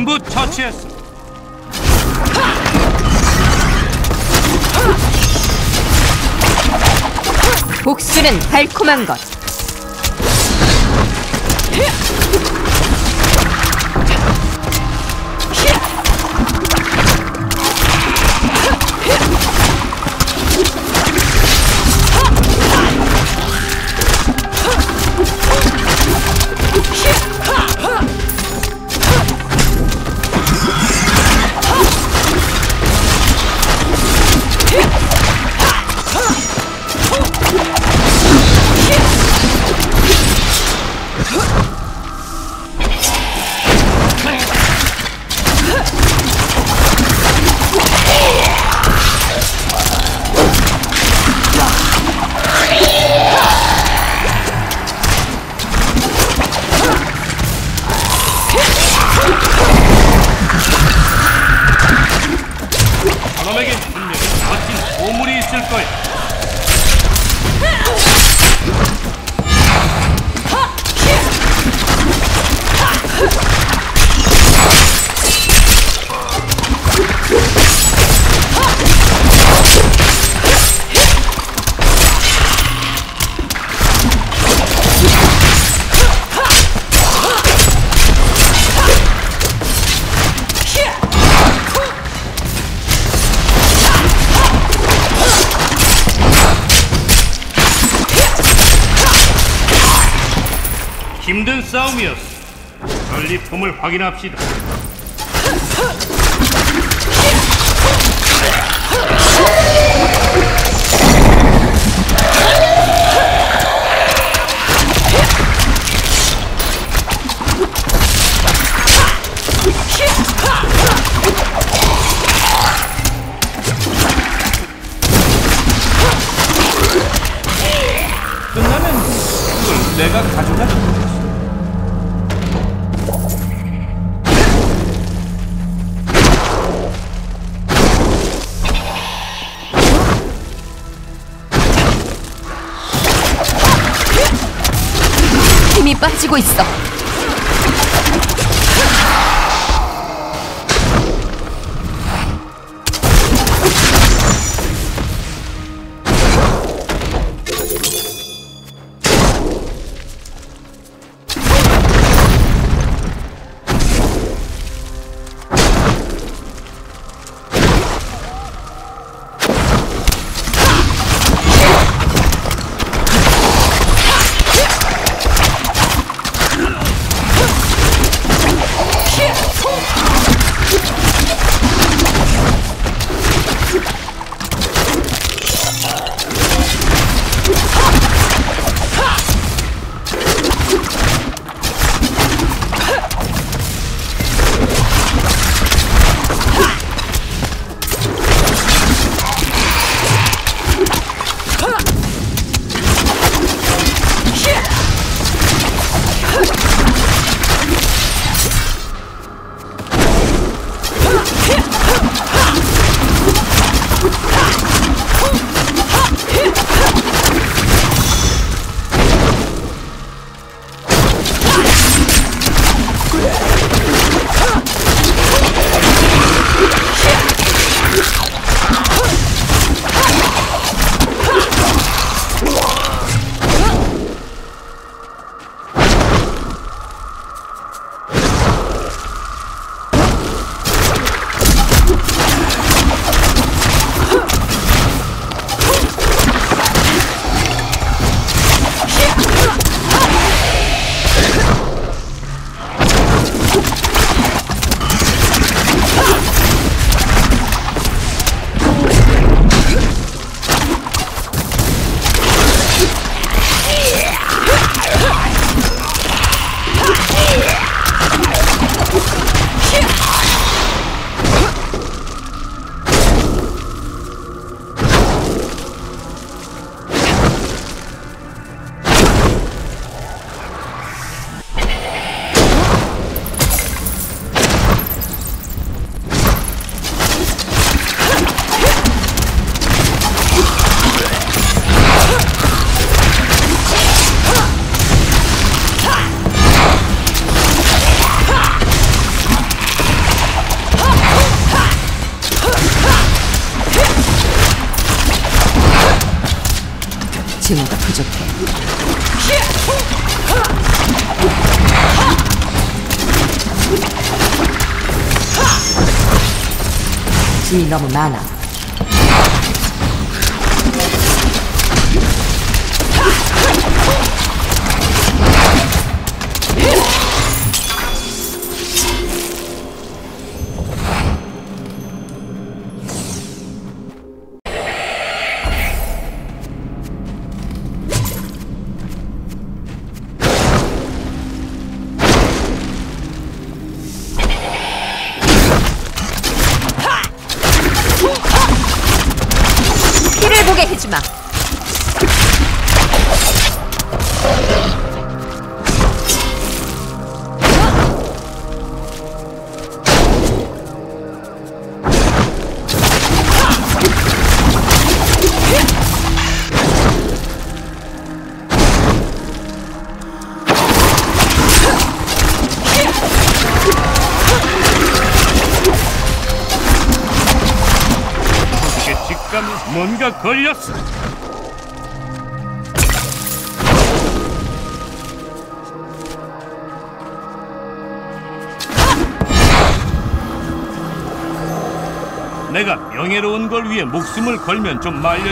전부 처치했어. 복수는 달콤한 것. 힘든 싸움이었어. 전리품을 확인합시다. 끝나면 그걸 내가 가져가지. 빠지고 있어. Ha! Yeah! 증오가 부족해. 짐이 너무 많아. 마. 뭔가 걸렸어. 내가 명예로운 걸 위해 목숨을 걸면 좀 말려.